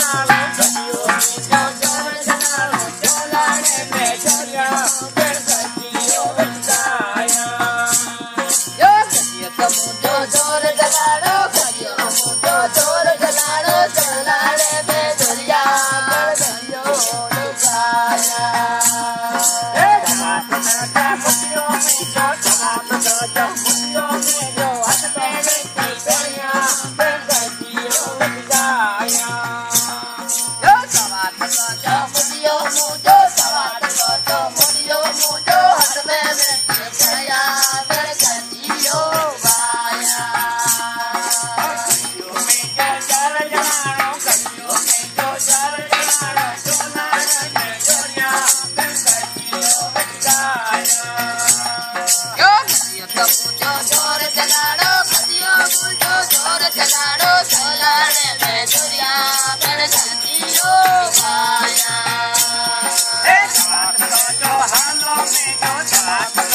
Yeah. Don't talk.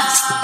Yeah.